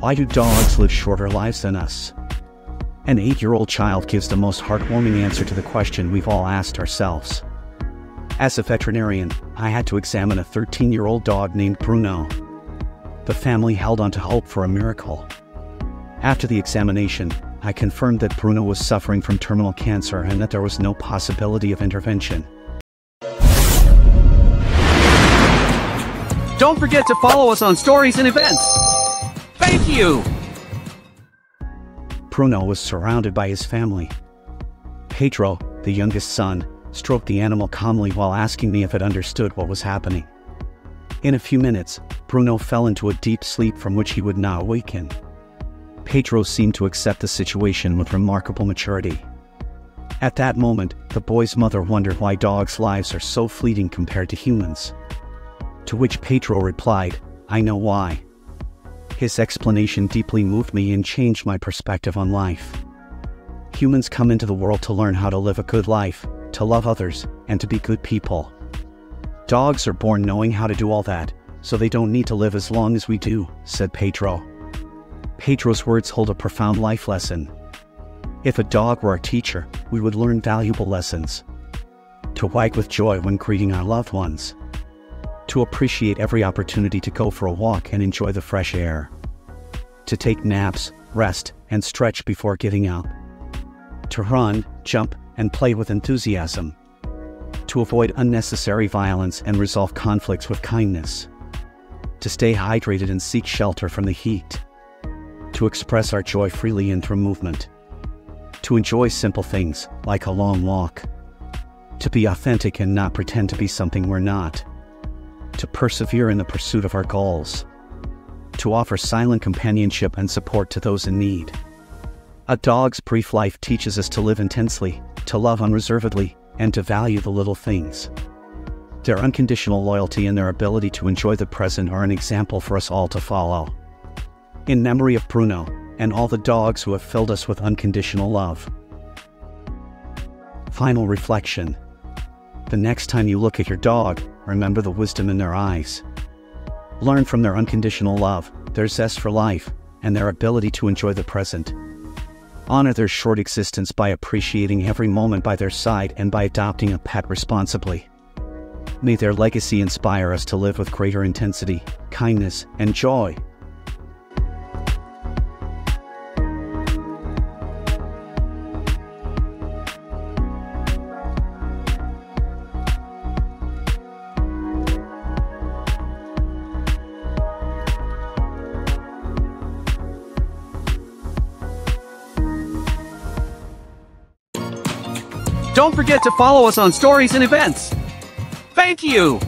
Why do dogs live shorter lives than us? An eight year old child gives the most heartwarming answer to the question we've all asked ourselves. As a veterinarian, I had to examine a 13 year old dog named Bruno. The family held on to hope for a miracle. After the examination, I confirmed that Bruno was suffering from terminal cancer and that there was no possibility of intervention. Don't forget to follow us on stories and events. Thank you! Bruno was surrounded by his family. Pedro, the youngest son, stroked the animal calmly while asking me if it understood what was happening. In a few minutes, Bruno fell into a deep sleep from which he would not awaken. Pedro seemed to accept the situation with remarkable maturity. At that moment, the boy's mother wondered why dogs' lives are so fleeting compared to humans. To which Pedro replied, I know why. His explanation deeply moved me and changed my perspective on life. Humans come into the world to learn how to live a good life, to love others, and to be good people. Dogs are born knowing how to do all that, so they don't need to live as long as we do, said Pedro. Pedro's words hold a profound life lesson. If a dog were our teacher, we would learn valuable lessons. To wag with joy when greeting our loved ones to appreciate every opportunity to go for a walk and enjoy the fresh air, to take naps, rest, and stretch before getting up, to run, jump, and play with enthusiasm, to avoid unnecessary violence and resolve conflicts with kindness, to stay hydrated and seek shelter from the heat, to express our joy freely and through movement, to enjoy simple things like a long walk, to be authentic and not pretend to be something we're not to persevere in the pursuit of our goals, to offer silent companionship and support to those in need. A dog's brief life teaches us to live intensely, to love unreservedly, and to value the little things. Their unconditional loyalty and their ability to enjoy the present are an example for us all to follow. In memory of Bruno and all the dogs who have filled us with unconditional love. Final reflection The next time you look at your dog, remember the wisdom in their eyes. Learn from their unconditional love, their zest for life, and their ability to enjoy the present. Honor their short existence by appreciating every moment by their side and by adopting a pet responsibly. May their legacy inspire us to live with greater intensity, kindness, and joy Don't forget to follow us on stories and events. Thank you!